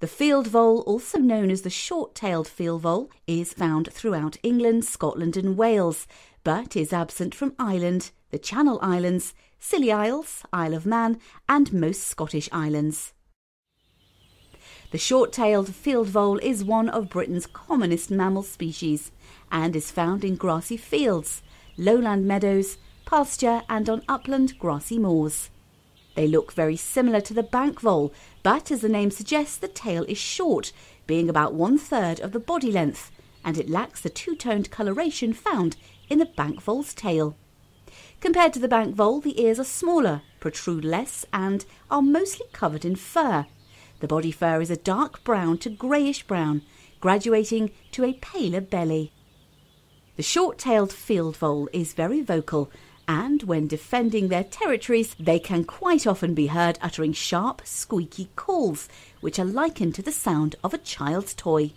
The field vole, also known as the short-tailed field vole, is found throughout England, Scotland and Wales, but is absent from Ireland, the Channel Islands, Scilly Isles, Isle of Man and most Scottish islands. The short-tailed field vole is one of Britain's commonest mammal species and is found in grassy fields, lowland meadows, pasture and on upland grassy moors. They look very similar to the bank vole, but as the name suggests, the tail is short, being about one third of the body length, and it lacks the two-toned coloration found in the bank vole's tail. Compared to the bank vole, the ears are smaller, protrude less, and are mostly covered in fur. The body fur is a dark brown to greyish brown, graduating to a paler belly. The short-tailed field vole is very vocal and when defending their territories, they can quite often be heard uttering sharp, squeaky calls, which are likened to the sound of a child's toy.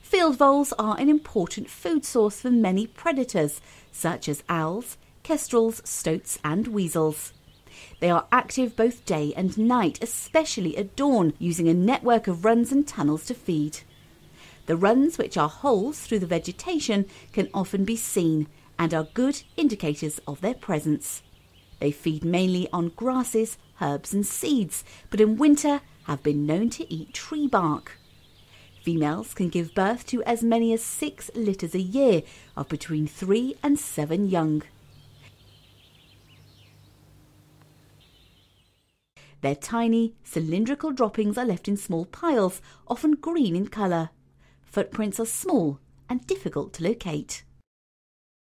Field voles are an important food source for many predators, such as owls, kestrels, stoats, and weasels. They are active both day and night, especially at dawn, using a network of runs and tunnels to feed. The runs, which are holes through the vegetation, can often be seen and are good indicators of their presence. They feed mainly on grasses, herbs, and seeds, but in winter have been known to eat tree bark. Females can give birth to as many as six litters a year of between three and seven young. Their tiny, cylindrical droppings are left in small piles, often green in colour. Footprints are small and difficult to locate.